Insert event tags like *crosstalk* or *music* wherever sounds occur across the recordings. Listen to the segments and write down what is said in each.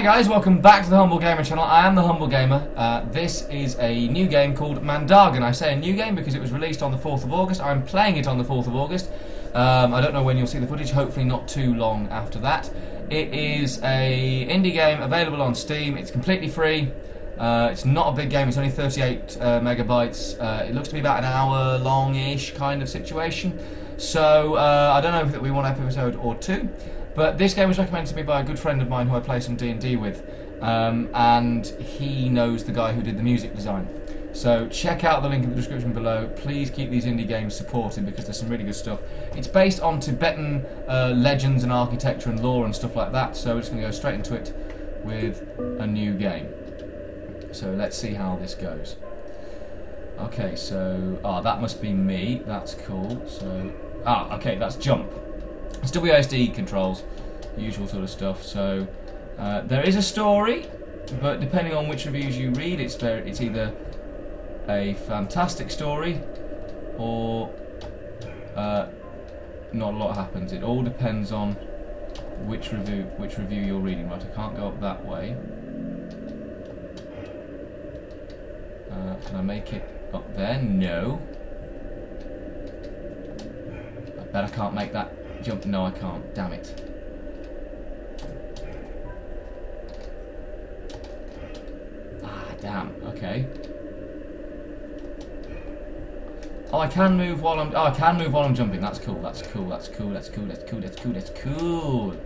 Hi guys, welcome back to the Humble Gamer channel. I am the Humble Gamer. Uh, this is a new game called Mandagon. I say a new game because it was released on the 4th of August. I'm playing it on the 4th of August. Um, I don't know when you'll see the footage, hopefully not too long after that. It is a indie game available on Steam. It's completely free. Uh, it's not a big game, it's only 38 uh, megabytes. Uh, it looks to be about an hour long-ish kind of situation. So, uh, I don't know if we want an episode or two. But this game was recommended to me by a good friend of mine who I play some D&D with. Um, and he knows the guy who did the music design. So check out the link in the description below. Please keep these indie games supported because there's some really good stuff. It's based on Tibetan uh, legends and architecture and lore and stuff like that. So we're just going to go straight into it with a new game. So let's see how this goes. Okay, so ah, that must be me. That's cool. So ah, okay, that's jump. It's WASD controls, usual sort of stuff. So uh, there is a story, but depending on which reviews you read, it's very, it's either a fantastic story or uh, not a lot happens. It all depends on which review which review you're reading. Right, I can't go up that way. Uh, can I make it up there? No. I bet I can't make that jump. No, I can't. Damn it. Ah, damn. Okay. Oh, I can move while I'm. Oh, I can move while I'm jumping. That's cool. That's cool. That's cool. That's cool. That's cool. That's cool. That's cool.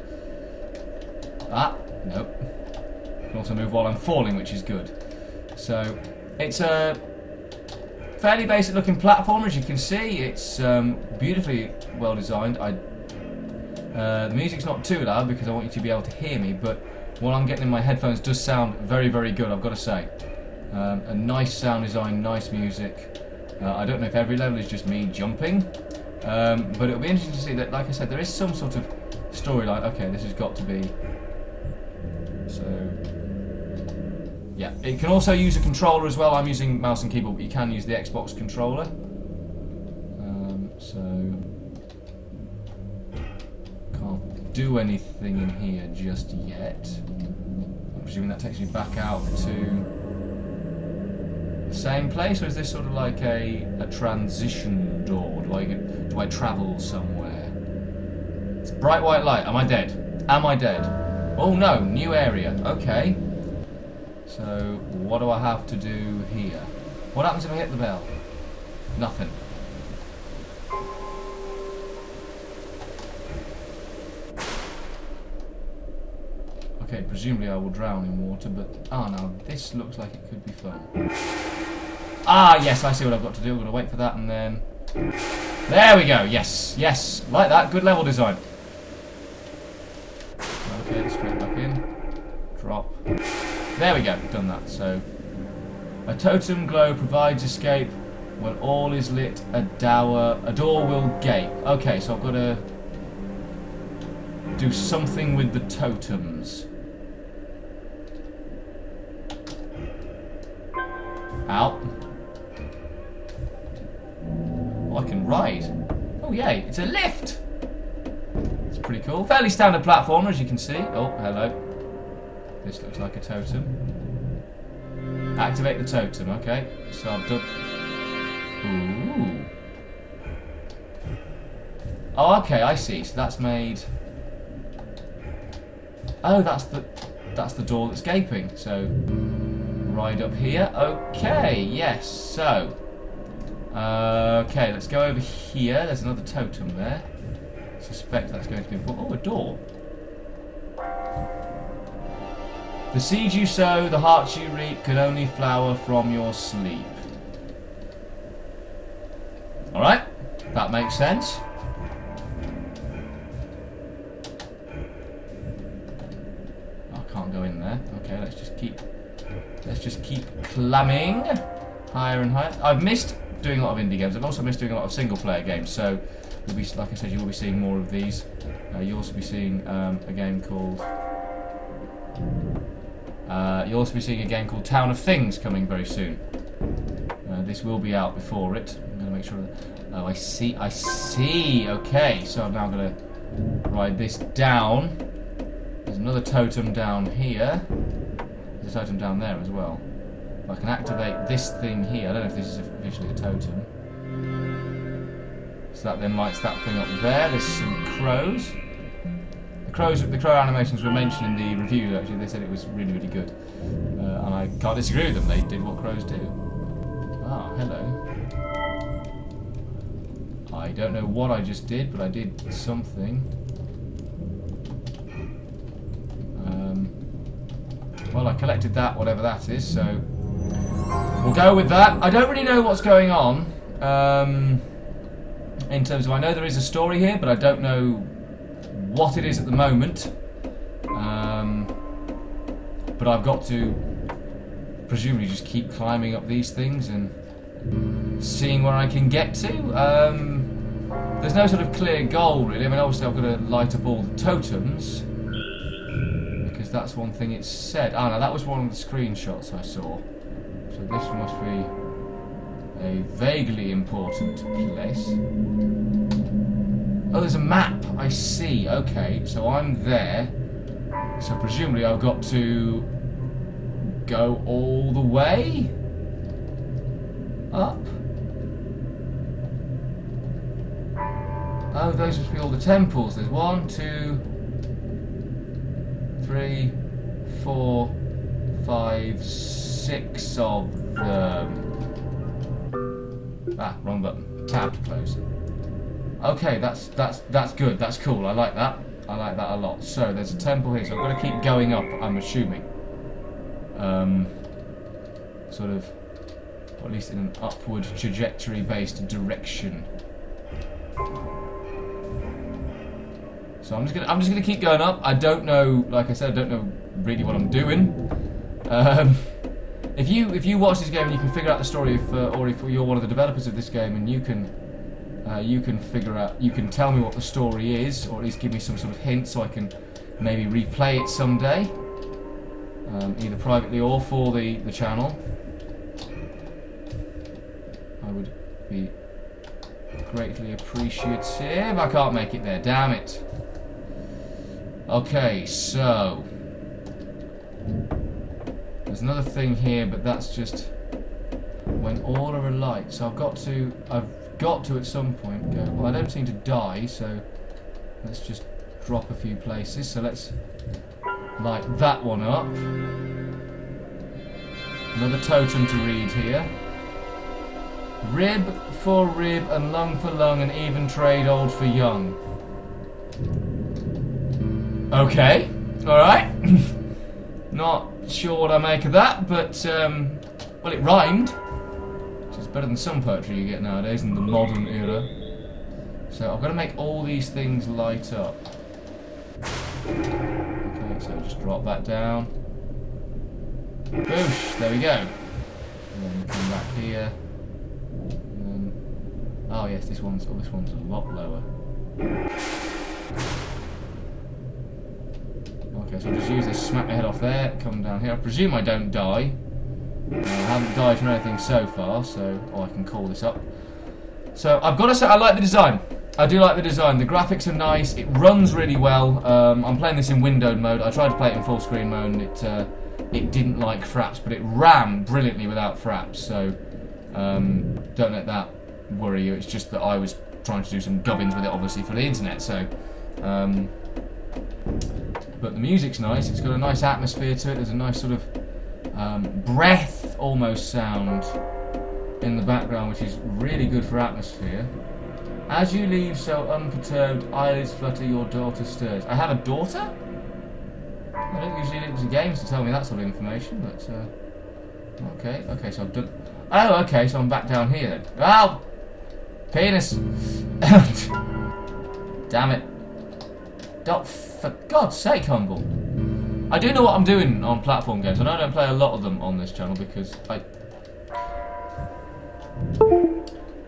Ah, nope. I can also move while I'm falling, which is good. So, it's a fairly basic looking platform, as you can see. It's um, beautifully well designed. I uh, the music's not too loud because I want you to be able to hear me, but what I'm getting in my headphones does sound very, very good. I've got to say, um, a nice sound design, nice music. Uh, I don't know if every level is just me jumping, um, but it'll be interesting to see that, like I said, there is some sort of storyline. Okay, this has got to be. So. Yeah, it can also use a controller as well. I'm using mouse and keyboard, but you can use the Xbox controller. Um, so. Can't do anything in here just yet. I'm presuming that takes me back out to the same place, or is this sort of like a, a transition door? Do I do I travel somewhere? It's bright white light. Am I dead? Am I dead? Oh no, new area. Okay. So what do I have to do here? What happens if I hit the bell? Nothing. Okay, presumably I will drown in water, but... Ah, now this looks like it could be fun. Ah, yes, I see what I've got to do. I'm going to wait for that and then... There we go, yes, yes. Like that, good level design. Okay, straight back in. Drop. There we go, done that. So, a totem glow provides escape. When all is lit, a dower, a door will gape. Okay, so I've got to do something with the totems. Out. I can ride. Oh, yay. It's a lift. It's pretty cool. Fairly standard platformer, as you can see. Oh, hello. This looks like a totem. Activate the totem. Okay. So I've done... Ooh. Oh, okay. I see. So that's made... Oh, that's the... That's the door that's gaping. So right up here. Okay, yes, so. Uh, okay, let's go over here. There's another totem there. suspect that's going to be important. Oh, a door. The seeds you sow, the hearts you reap, can only flower from your sleep. Alright, that makes sense. I can't go in there. Okay, let's just keep Let's just keep higher and higher. I've missed doing a lot of indie games. I've also missed doing a lot of single player games. So, you'll be, like I said, you will be seeing more of these. Uh, you'll also be seeing um, a game called. Uh, you'll also be seeing a game called Town of Things coming very soon. Uh, this will be out before it. I'm going to make sure that. Oh, I see. I see. Okay, so I'm now going to ride this down. There's another totem down here. There's a totem down there as well. I can activate this thing here. I don't know if this is officially a totem. So that then lights that thing up there. There's some crows. The crows, the crow animations were mentioned in the review. Actually, they said it was really, really good, uh, and I can't disagree with them. They did what crows do. Ah, hello. I don't know what I just did, but I did something. Um, well, I collected that, whatever that is, so we'll go with that. I don't really know what's going on. Um, in terms of, I know there is a story here, but I don't know what it is at the moment. Um, but I've got to presumably just keep climbing up these things and seeing where I can get to. Um, there's no sort of clear goal, really. I mean, obviously I've got to light up all the totems. Because that's one thing it said. Ah, no, that was one of the screenshots I saw. This must be a vaguely important place. Oh, there's a map. I see. Okay, so I'm there. So presumably I've got to go all the way up. Oh, those must be all the temples. There's one, two, three, four, five, six of them. Ah, wrong button. Tab to close. Okay, that's that's that's good. That's cool. I like that. I like that a lot. So there's a temple here, so I'm going to keep going up. I'm assuming. Um, sort of, or at least in an upward trajectory-based direction. So I'm just gonna I'm just gonna keep going up. I don't know, like I said, I don't know really what I'm doing. Um, if you if you watch this game and you can figure out the story, if, uh, or if you're one of the developers of this game and you can uh, you can figure out, you can tell me what the story is, or at least give me some sort of hint so I can maybe replay it someday, um, either privately or for the the channel. I would be greatly appreciative. I can't make it there. Damn it. Okay, so there's another thing here, but that's just when all are alight. So I've got to, I've got to at some point go. Well, I don't seem to die, so let's just drop a few places. So let's light that one up. Another totem to read here. Rib for rib and lung for lung and even trade old for young. Okay, alright. *coughs* Not sure what I make of that, but, um, well, it rhymed. Which is better than some poetry you get nowadays in the modern era. So I've got to make all these things light up. Okay, so just drop that down. Boosh, there we go. And then come back here. Then, oh yes, this one's oh this one's a lot lower. Okay, so I'll just use this, smack my head off there, come down here. I presume I don't die. I haven't died from anything so far, so oh, I can call this up. So I've got to say, I like the design. I do like the design. The graphics are nice. It runs really well. Um, I'm playing this in windowed mode. I tried to play it in full screen mode, and it uh, it didn't like fraps, but it ran brilliantly without fraps. So um, don't let that worry you. It's just that I was trying to do some gubbins with it, obviously for the internet. So. Um, but the music's nice. It's got a nice atmosphere to it. There's a nice sort of um, breath almost sound in the background, which is really good for atmosphere. As you leave so unperturbed, eyelids flutter, your daughter stirs. I have a daughter? I don't usually to games to tell me that sort of information, but, uh, okay, okay, so I've done... Oh, okay, so I'm back down here then. Oh! Penis! *laughs* Damn it. Don't, for God's sake, Humble. I do know what I'm doing on platform games, and I don't play a lot of them on this channel because I...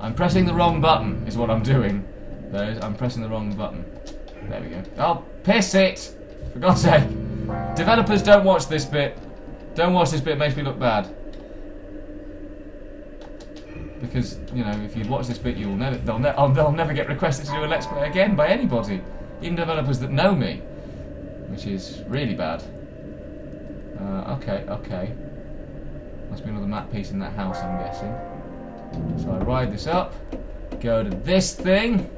I'm pressing the wrong button, is what I'm doing. There is, I'm pressing the wrong button. There we go. Oh, piss it! For God's sake. Developers, don't watch this bit. Don't watch this bit, it makes me look bad. Because, you know, if you watch this bit, you'll never, they'll, ne they'll never get requested to do a Let's Play again by anybody. Even developers that know me. which is really bad. Uh, okay, okay. Must be another map piece in that house, I'm guessing. So I ride this up, go to this thing.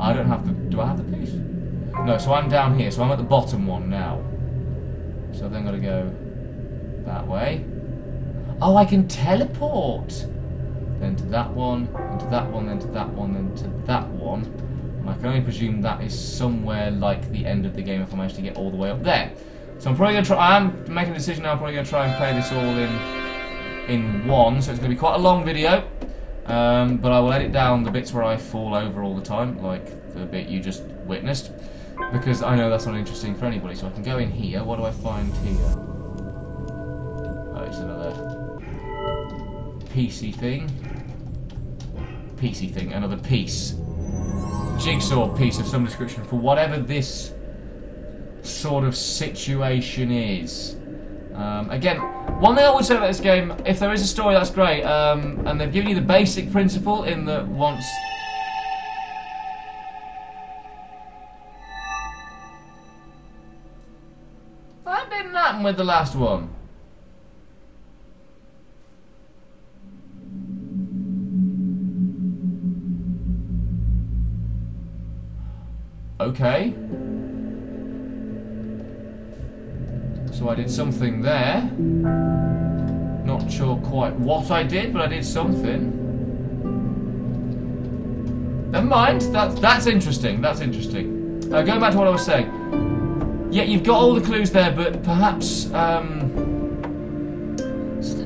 I don't have the. Do I have the piece? No, so I'm down here, so I'm at the bottom one now. So I've then got to go that way. Oh, I can teleport! Then to that one, then to that one, then to that one, then to that one. And I can only presume that is somewhere like the end of the game if I manage to get all the way up there. So I'm probably going to try, I am making a decision now, I'm probably going to try and play this all in in one, so it's going to be quite a long video. Um, but I will edit down the bits where I fall over all the time, like the bit you just witnessed, because I know that's not interesting for anybody. So I can go in here. What do I find here? Oh, it's another PC thing. PC thing, another piece. Jigsaw piece of some description for whatever this sort of situation is. Um, again, one thing I would say about this game, if there is a story, that's great. Um, and they've given you the basic principle in that once... That didn't happen with the last one. Okay. So I did something there. Not sure quite what I did, but I did something. Never mind. That's that's interesting. That's interesting. Uh, going back to what I was saying. Yeah, you've got all the clues there, but perhaps um,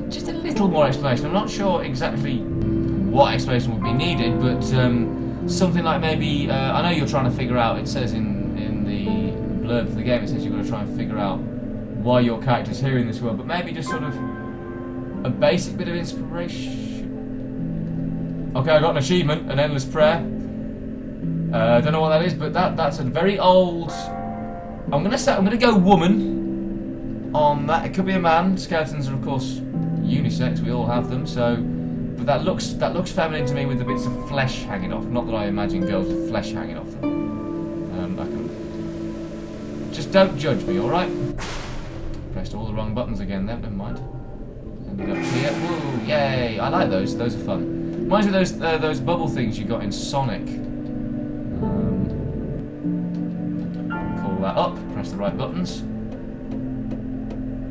just a little more explanation. I'm not sure exactly what explanation would be needed, but um, something like maybe uh, I know you're trying to figure out. It says in in the blurb for the game, it says you've got to try and figure out why your character's here in this world, but maybe just sort of a basic bit of inspiration. Okay, I got an achievement, an endless prayer. Uh, I don't know what that is, but that that's a very old. I'm gonna say I'm gonna go woman on that. It could be a man. Skeletons are of course unisex. We all have them. So, that looks that looks feminine to me with the bits of flesh hanging off. Not that I imagine girls with flesh hanging off them. Um, I can. Just don't judge me, all right? Pressed all the wrong buttons again then, never mind. Ended up here. Woo, yay! I like those, those are fun. Reminds me of those, uh, those bubble things you got in Sonic. Um, call that up, press the right buttons.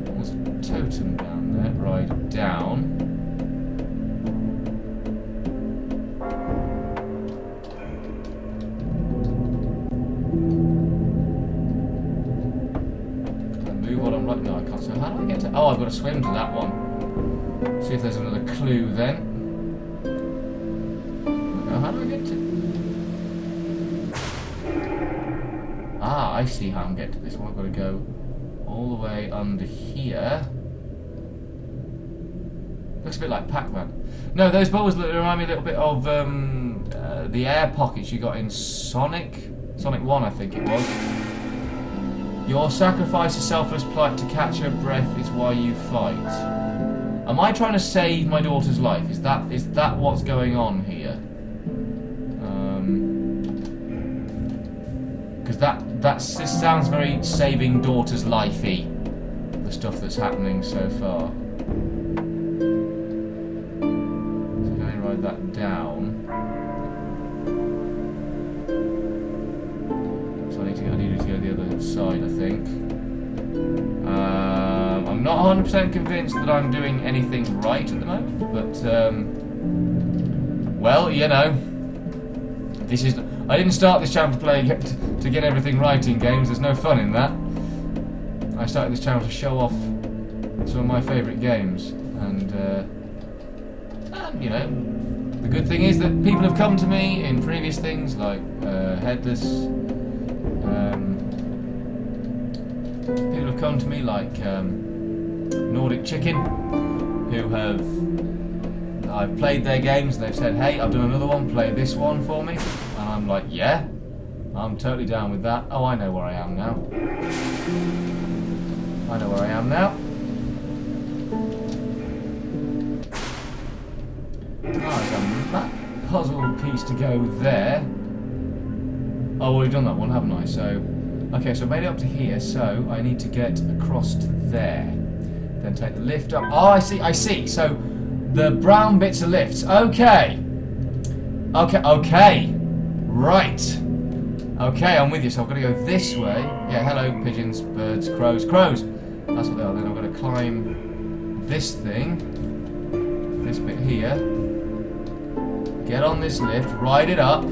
There's a totem down there, Ride down. Got to swim to that one. See if there's another clue then. How do I get to... Ah, I see how I'm getting to this one. I've got to go all the way under here. Looks a bit like Pac-Man. No, those bubbles remind me a little bit of um, uh, the air pockets you got in Sonic. Sonic 1, I think it was. Your sacrifice a selfless plight to catch her breath is why you fight. Am I trying to save my daughter's life? Is that is that what's going on here? Because um, that that's this sounds very saving daughter's lifey. The stuff that's happening so far. So can I write that down? side, I think. Um, I'm not 100% convinced that I'm doing anything right at the moment, but, um, well, you know, this is... I didn't start this channel to play *laughs* to get everything right in games. There's no fun in that. I started this channel to show off some of my favourite games, and, uh, and, you know, the good thing is that people have come to me in previous things like uh, Headless, people have come to me like um, Nordic Chicken, who have I've played their games. and They've said, "Hey, I've done another one. Play this one for me," and I'm like, "Yeah, I'm totally down with that." Oh, I know where I am now. I know where I am now. Oh, map puzzle piece to go there. Oh, we've done that one, haven't I? So, okay, so I made it up to here, so I need to get across to there. Then take the lift up. Oh, I see, I see. So, the brown bits are lifts. Okay. Okay, okay. Right. Okay, I'm with you. So I've got to go this way. Yeah, hello, pigeons, birds, crows. Crows! That's what they are. Then I've got to climb this thing. This bit here. Get on this lift, ride it up.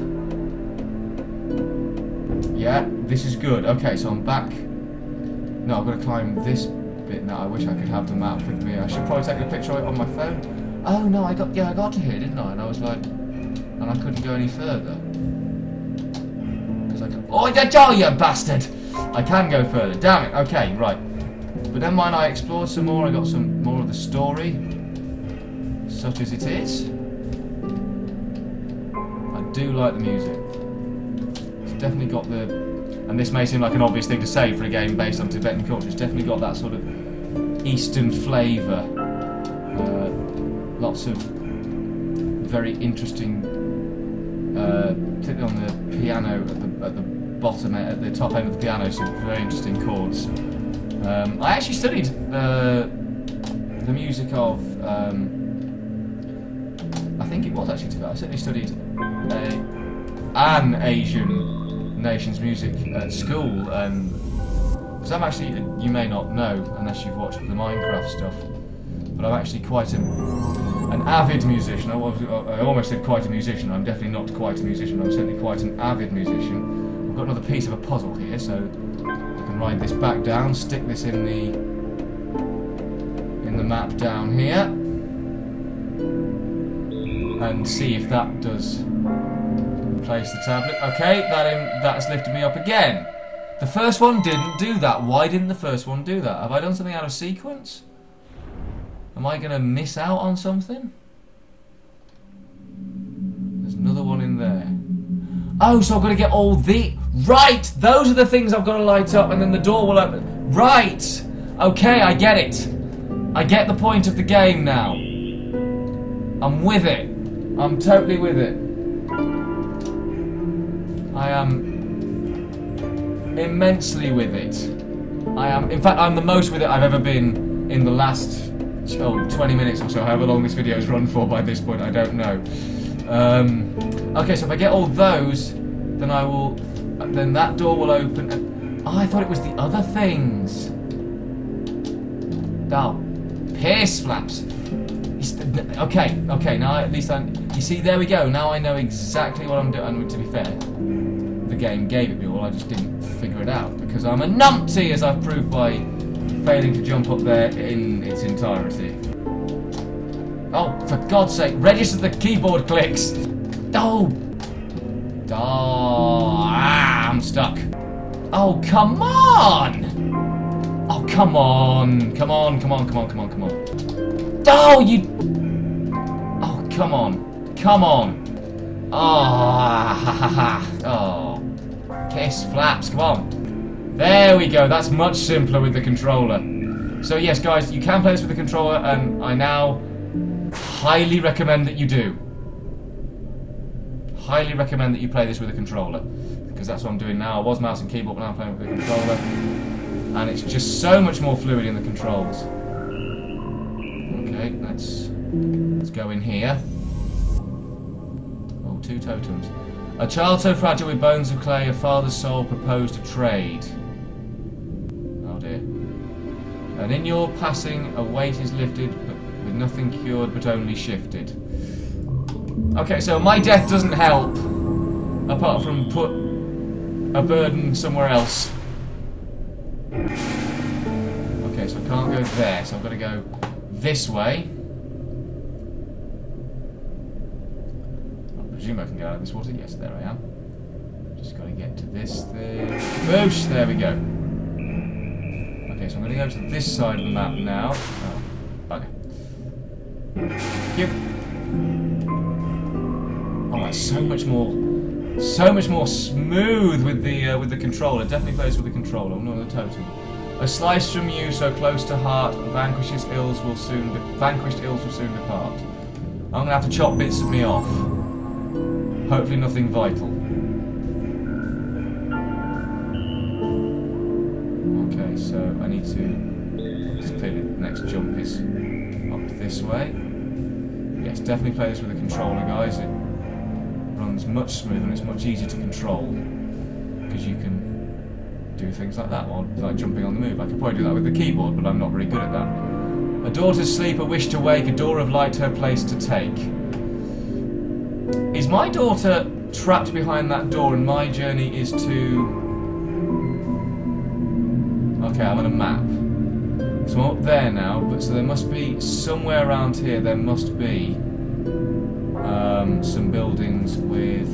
Yeah, this is good. Okay, so I'm back. No, I've got to climb this bit now. I wish I could have the map with me. I should probably take a picture of it on my phone. Oh no, I got yeah, I got to here, didn't I? And I was like, and I couldn't go any further because I. Oh, you oh, tell you bastard! I can go further. Damn it. Okay, right. But then when I explored some more, I got some more of the story, such as it is. I do like the music. It's definitely got the, and this may seem like an obvious thing to say for a game based on Tibetan culture. It's definitely got that sort of Eastern flavour. Uh, lots of very interesting, uh, particularly on the piano at the, at the bottom, at the top end of the piano, some very interesting chords. Um, I actually studied the the music of. Um, I think it was actually Tibet. I certainly studied a, an Asian nation's music at school, um, and because I'm actually you may not know unless you've watched the Minecraft stuff, but I'm actually quite an an avid musician. I, was, I almost said quite a musician. I'm definitely not quite a musician. I'm certainly quite an avid musician. I've got another piece of a puzzle here, so I can ride this back down, stick this in the in the map down here, and see if that does place the tablet. Okay, that in, that's lifted me up again. The first one didn't do that. Why didn't the first one do that? Have I done something out of sequence? Am I going to miss out on something? There's another one in there. Oh, so I've got to get all the... Right! Those are the things I've got to light up and then the door will open. Right! Okay, I get it. I get the point of the game now. I'm with it. I'm totally with it. I am immensely with it. I am, in fact, I'm the most with it I've ever been in the last oh, 20 minutes or so, however long this video's run for by this point, I don't know. Um, okay, so if I get all those, then I will, then that door will open. Oh, I thought it was the other things. Oh, pierce flaps. Okay, okay, now at least I, you see, there we go. Now I know exactly what I'm doing. To be fair, the game gave it me all, I just didn't figure it out. Because I'm a numpty, as I've proved by failing to jump up there in its entirety. Oh, for God's sake, register the keyboard clicks! Oh! Oh, ah, I'm stuck. Oh, come on! Oh, come on! Come on, come on, come on, come on, come on. Oh, you... Oh, come on. Come on. Oh, ha ha ha. Oh. Kiss flaps, come on. There we go, that's much simpler with the controller. So yes, guys, you can play this with the controller, and I now highly recommend that you do. Highly recommend that you play this with a controller. Because that's what I'm doing now. I was mouse and keyboard, but now I'm playing with the controller. And it's just so much more fluid in the controls. Okay, let's, let's go in here. Oh, two totems. A child so fragile with bones of clay, a father's soul proposed a trade. Oh dear. And in your passing, a weight is lifted, but with nothing cured, but only shifted. Okay, so my death doesn't help, apart from put a burden somewhere else. Okay, so I can't go there, so I've got to go this way. I presume I can go out of this water. Yes, there I am. Just got to get to this thing. Boosh! There we go. Okay, so I'm going to go to this side of the map now. Oh, bugger. Yep. Oh, that's so much more, so much more smooth with the uh, with the controller. Definitely plays with the controller. No, the totem. A slice from you, so close to heart, vanquishes ills will soon vanquished ills will soon depart. I'm gonna have to chop bits of me off. Hopefully nothing vital. Okay, so I need to... Clearly the next jump is up this way. Yes, definitely play this with a controller, guys. It runs much smoother and it's much easier to control. Because you can do things like that or like jumping on the move. I could probably do that with the keyboard, but I'm not very good at that. A door to sleep, a wish to wake, a door of light her place to take. Is my daughter trapped behind that door and my journey is to... Okay, I'm on a map. So I'm up there now, but so there must be, somewhere around here, there must be um, some buildings with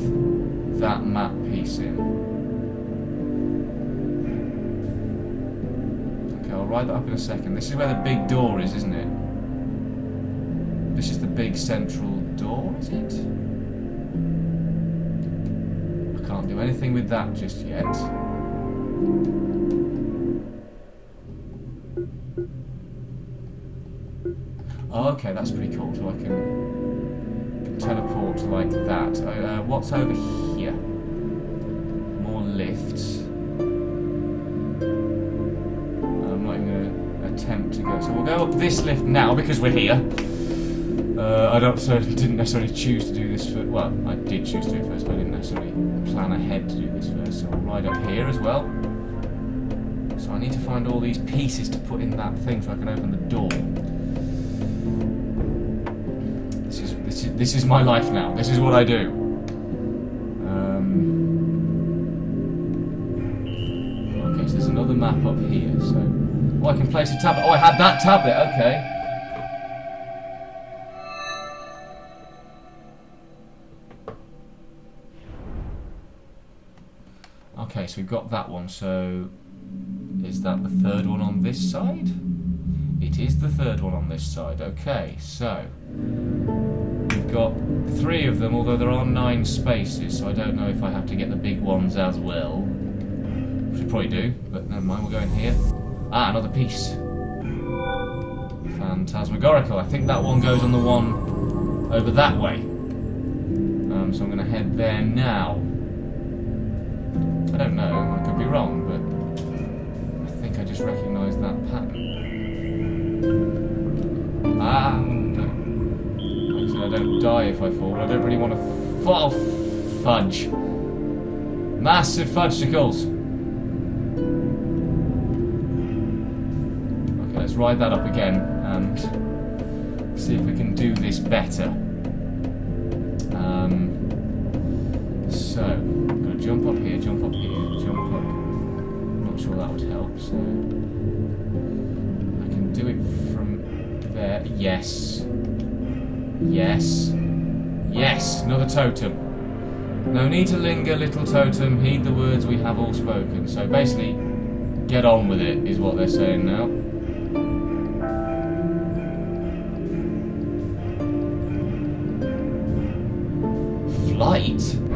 that map piece in. Okay, I'll write that up in a second. This is where the big door is, isn't it? This is the big central door, is it? Can't do anything with that just yet. Oh, okay, that's pretty cool. So I can teleport like that. Uh, uh, what's over here? More lifts. I'm not even going to attempt to go. So we'll go up this lift now because we're here. Uh, I don't certainly didn't necessarily choose to do this first. Well, I did choose to do it first, but I didn't necessarily plan ahead to do this first. So we'll ride up here as well. So I need to find all these pieces to put in that thing so I can open the door. This is this is this is my life now. This is what I do. Um, okay, so there's another map up here. So, oh, I can place a tablet. Oh, I had that tablet. Okay. Okay, so we've got that one. So, is that the third one on this side? It is the third one on this side. Okay, so we've got three of them, although there are nine spaces, so I don't know if I have to get the big ones as well. Should probably do, but never mind. We're going here. Ah, another piece. Phantasmagorical. I think that one goes on the one over that way. Um, so I'm going to head there now. I don't know. I could be wrong, but I think I just recognised that pattern. Ah, no. Like I said, I don't die if I fall. I don't really want to fall. Fudge. Massive fudgesicles. Okay, let's ride that up again and see if we can do this better. I can do it from there. Yes. Yes. Yes, another totem. No need to linger, little totem. Heed the words we have all spoken. So basically, get on with it, is what they're saying now. Flight?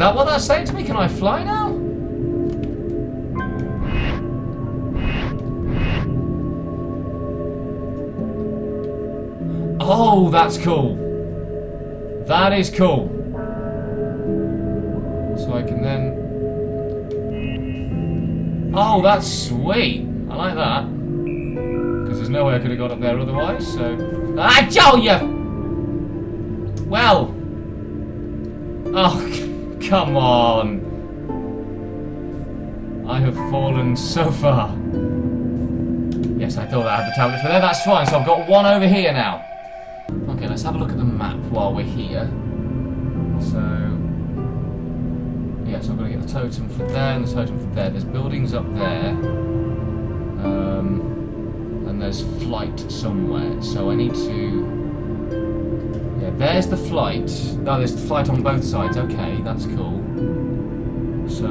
That what they're saying to me? Can I fly now? Oh, that's cool. That is cool. So I can then... Oh, that's sweet. I like that. Because there's no way I could have got up there otherwise, so... Ah, Joe, you... Well... Oh, come on. I have fallen so far. Yes, I thought I had the tablet for there. That's fine. So I've got one over here now. Okay, let's have a look at the map while we're here. So, yeah, so I'm going to get the totem for there and the totem for there. There's buildings up there. Um, and there's flight somewhere. So I need to... There's the flight. Oh, there's the flight on both sides. Okay, that's cool. So...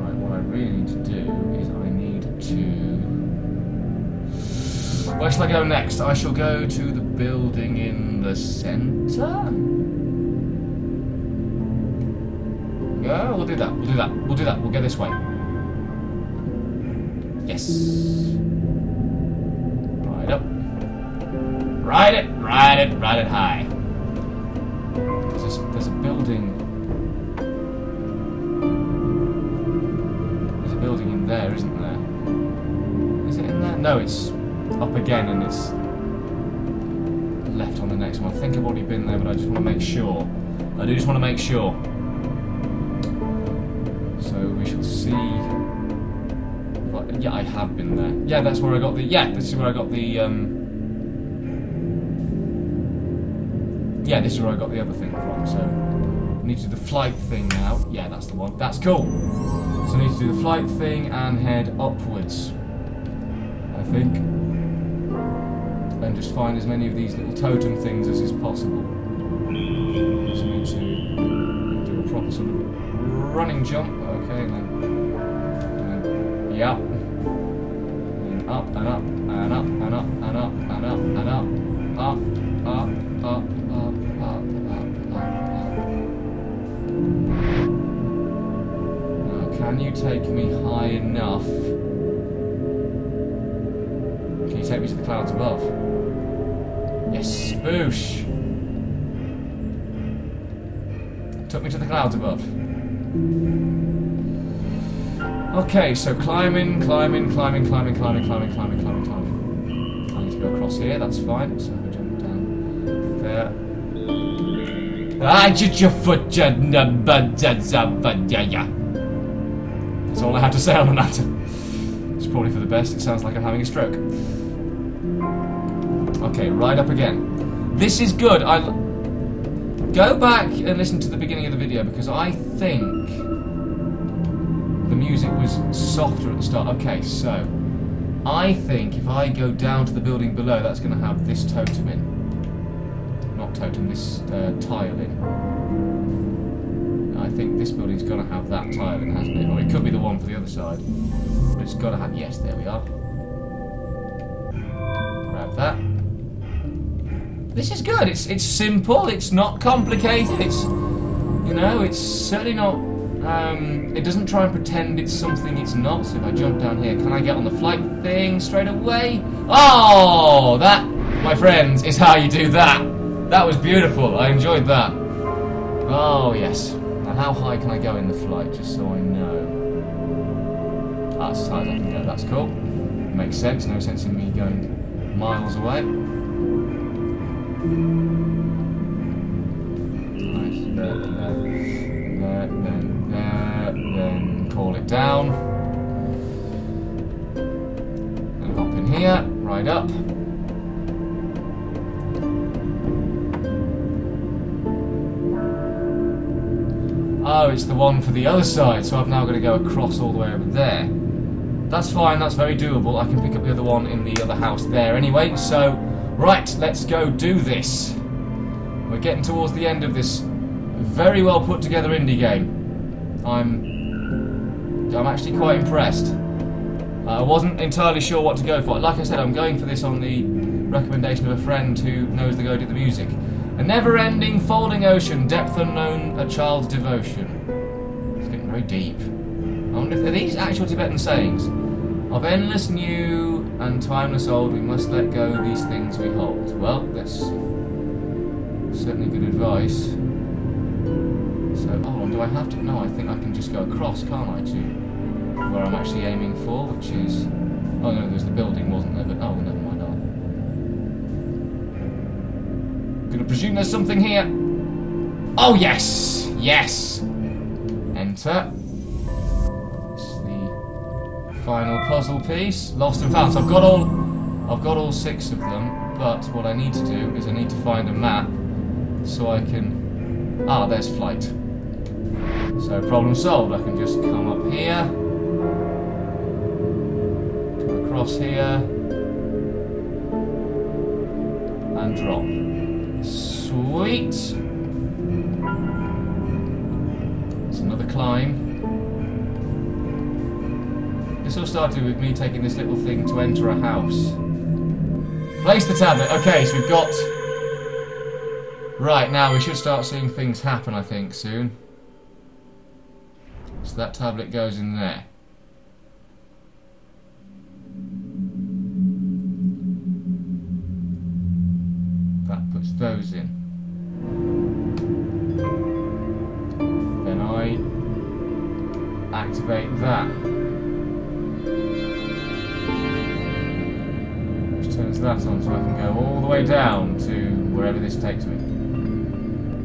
Right, what I really need to do is I need to... Where shall I go next? I shall go to the building in the centre? Yeah, we'll do that. We'll do that. We'll do that. We'll go this way. Yes. Right up. Ride it, ride it, ride it high. There's a, there's a building. There's a building in there, isn't there? Is it in there? No, it's up again and it's left on the next one. I think I've already been there, but I just want to make sure. I do just want to make sure. So we shall see. But, yeah, I have been there. Yeah, that's where I got the. Yeah, this is where I got the. Um, yeah, this is where I got the other thing from. So I need to do the flight thing now. Yeah, that's the one. That's cool. So I need to do the flight thing and head upwards. I think. And just find as many of these little totem things as is possible. So I need to do a proper sort of running jump. Okay, and then. And then yeah. And up and up and up and up and up and up and up. Up, up, up, can you take me high enough? Can you take me to the clouds above? Yes, boosh! Took me to the clouds above. Okay, so climbing, climbing, climbing, climbing, climbing, climbing, climbing, climbing, climbing. I need to go across here, that's fine. So I jump down there. Ah, just your foot, yeah, yeah. All I have to say on the matter. It's probably for the best. It sounds like I'm having a stroke. Okay, right up again. This is good. I go back and listen to the beginning of the video because I think the music was softer at the start. Okay, so I think if I go down to the building below, that's going to have this totem in. Not totem, this uh, tile in. I think this building's got to have that tile in, hasn't it? Or it could be the one for the other side. But it's got to have. Yes, there we are. Grab that. This is good. It's it's simple. It's not complicated. It's you know, it's certainly not. Um, it doesn't try and pretend it's something it's not. So if I jump down here, can I get on the flight thing straight away? Oh, that, my friends, is how you do that. That was beautiful. I enjoyed that. Oh yes. And how high can I go in the flight, just so I know? That's as high as I can go. That's cool. Makes sense. No sense in me going miles away. Nice. Then then call it down. And hop in here, right up. It's the one for the other side, so I've now got to go across all the way over there. That's fine, that's very doable. I can pick up the other one in the other house there anyway, so... Right, let's go do this. We're getting towards the end of this very well put together indie game. I'm... I'm actually quite impressed. Uh, I wasn't entirely sure what to go for. Like I said, I'm going for this on the recommendation of a friend who knows the go to the music. A never-ending folding ocean, depth unknown, a child's devotion. Deep. I wonder if are these actual Tibetan sayings. Of endless new and timeless old, we must let go of these things we hold. Well, that's certainly good advice. So, oh, do I have to? No, I think I can just go across, can't I, to where I'm actually aiming for, which is... Oh no, there's the building, wasn't there? But oh, never mind. I'm gonna presume there's something here. Oh yes, yes. Enter. Is the final puzzle piece. Lost and found. So I've got all, I've got all six of them. But what I need to do is I need to find a map so I can. Ah, there's flight. So problem solved. I can just come up here, come across here, and drop. Sweet. Another climb. This all started with me taking this little thing to enter a house. Place the tablet. Okay, so we've got. Right, now we should start seeing things happen, I think, soon. So that tablet goes in there. That puts those in. Activate that. Which turns that on so I can go all the way down to wherever this takes me.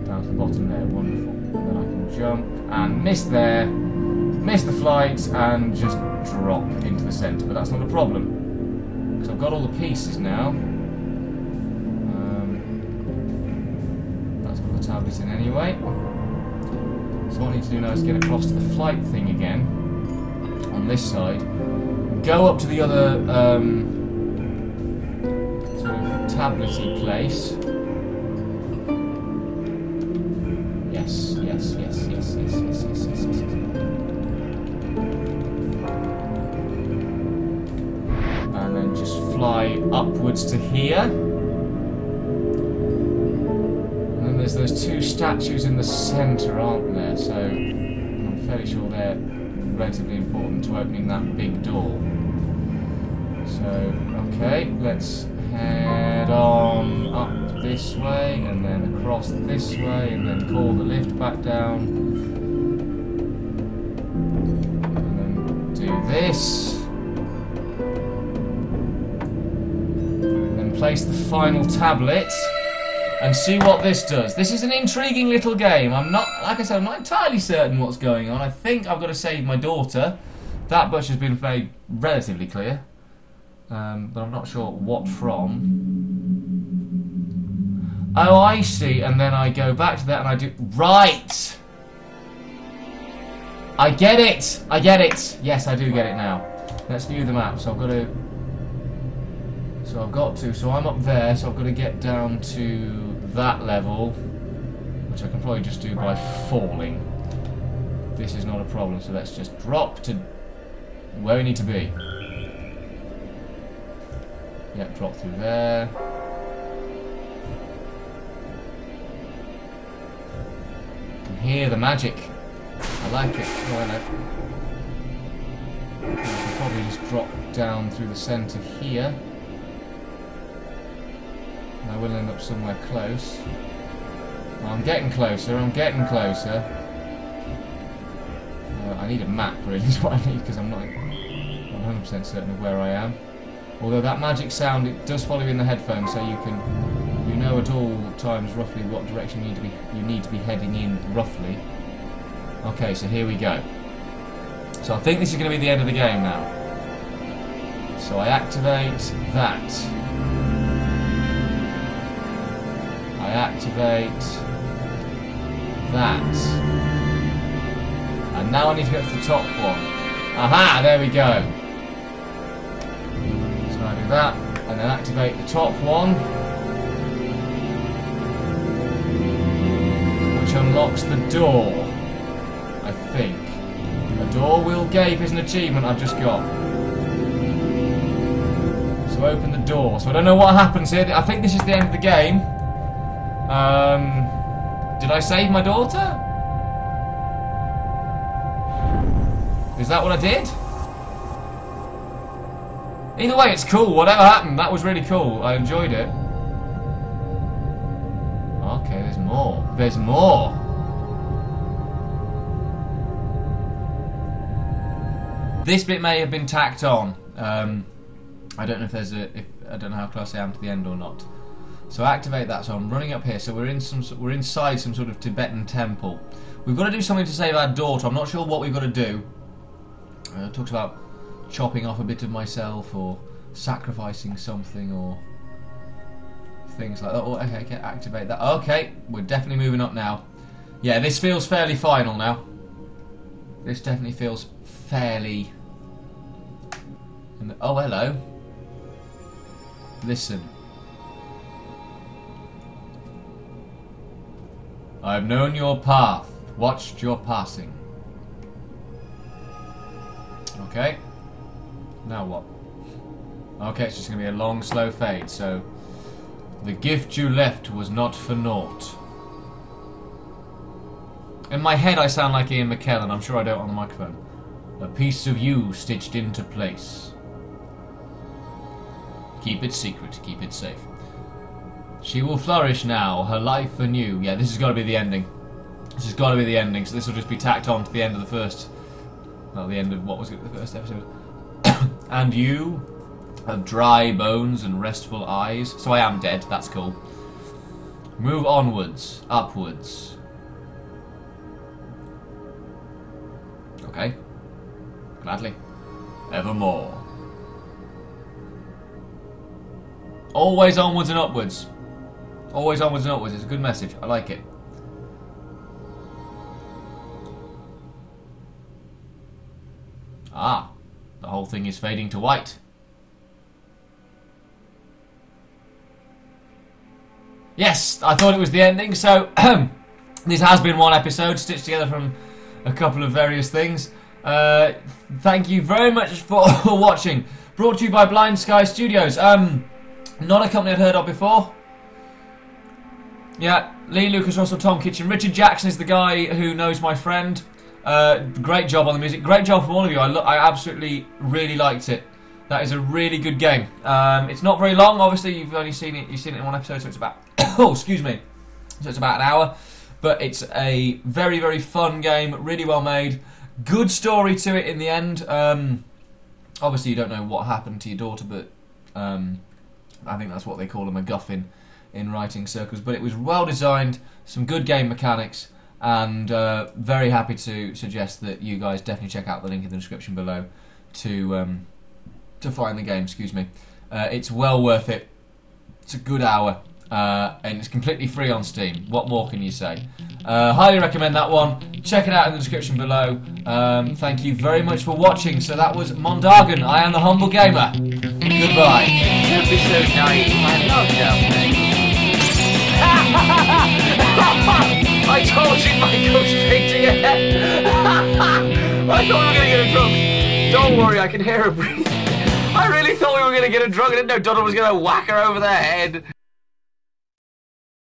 Down to the bottom there, wonderful. Then I can jump and miss there, miss the flight and just drop into the centre. But that's not a problem. Because I've got all the pieces now. Um, that's got the tablet in anyway. What I need to do now is get across to the flight thing again on this side. Go up to the other um, sort of tablety place. Yes, yes, yes, yes, yes, yes, yes, yes, yes. And then just fly upwards to here. And then there's those two statues in the centre, aren't? So I'm fairly sure they're relatively important to opening that big door. So, okay, let's head on up this way and then across this way and then call the lift back down. And then do this. And then place the final tablet and see what this does. This is an intriguing little game. I'm not, like I said, I'm not entirely certain what's going on. I think I've got to save my daughter. That much has been very relatively clear. Um, but I'm not sure what from. Oh, I see. And then I go back to that and I do... Right! I get it! I get it! Yes, I do get it now. Let's view the map. So I've got to... So I've got to... So I'm up there, so I've got to get down to that level. Which I can probably just do by falling. This is not a problem, so let's just drop to where we need to be. Yep, drop through there. Can hear the magic. I like it. I can probably just drop down through the centre here. I will end up somewhere close. I'm getting closer, I'm getting closer. Uh, I need a map, really, *laughs* is what I need, because I'm not 100% certain of where I am. Although that magic sound, it does follow you in the headphones, so you can, you know at all times roughly what direction you need to be, you need to be heading in, roughly. Okay, so here we go. So I think this is going to be the end of the game now. So I activate that. I activate that. And now I need to get to the top one. Aha, there we go. So I do that, and then activate the top one. Which unlocks the door. I think. A door will gape is an achievement I've just got. So open the door. So I don't know what happens here. I think this is the end of the game. Um, did I save my daughter? Is that what I did? Either way, it's cool. Whatever happened, that was really cool. I enjoyed it. Okay, there's more. There's more. This bit may have been tacked on. Um, I don't know if there's a. If, I don't know how close I am to the end or not. So activate that. So I'm running up here. So we're in some. We're inside some sort of Tibetan temple. We've got to do something to save our daughter. I'm not sure what we've got to do. Uh, it talks about chopping off a bit of myself or sacrificing something or things like that. Oh, okay, okay, activate that. Okay, we're definitely moving up now. Yeah, this feels fairly final now. This definitely feels fairly. Oh, hello. Listen. I've known your path, watched your passing. Okay. Now what? Okay, it's just going to be a long, slow fade, so... The gift you left was not for naught. In my head I sound like Ian McKellen, I'm sure I don't on the microphone. A piece of you stitched into place. Keep it secret, keep it safe. She will flourish now, her life anew. Yeah, this has got to be the ending. This has got to be the ending, so this will just be tacked on to the end of the first. Well, the end of what was it, the first episode? *coughs* and you have dry bones and restful eyes. So I am dead, that's cool. Move onwards, upwards. Okay. Gladly. Evermore. Always onwards and upwards. Always onwards and upwards. It's a good message. I like it. Ah. The whole thing is fading to white. Yes, I thought it was the ending, so *clears throat* this has been one episode stitched together from a couple of various things. Uh, thank you very much for *laughs* watching. Brought to you by Blind Sky Studios. Um, not a company I'd heard of before. Yeah, Lee, Lucas Russell, Tom Kitchen. Richard Jackson is the guy who knows my friend. Uh, great job on the music. Great job from all of you. I, lo- I absolutely really liked it. That is a really good game. Um, it's not very long. Obviously, you've only seen it. You've seen it in one episode, so it's about. *coughs* oh, excuse me. So it's about an hour, but it's a very very fun game. Really well made. Good story to it in the end. Um, obviously, you don't know what happened to your daughter, but um, I think that's what they call a MacGuffin in writing circles. But it was well designed. Some good game mechanics and uh, very happy to suggest that you guys definitely check out the link in the description below to um, to find the game. Excuse me. Uh, it's well worth it. It's a good hour, uh, and it's completely free on Steam. What more can you say? Uh, highly recommend that one. Check it out in the description below. Um, thank you very much for watching. So that was Mandagon. I am the humble gamer. Goodbye. So naive. I love. *laughs* I told you might go straight to your head. I thought we were gonna get a drunk. Don't worry, I can hear her breathe. *laughs* I really thought we were gonna get a drunk. I didn't know Donald was gonna whack her over the head.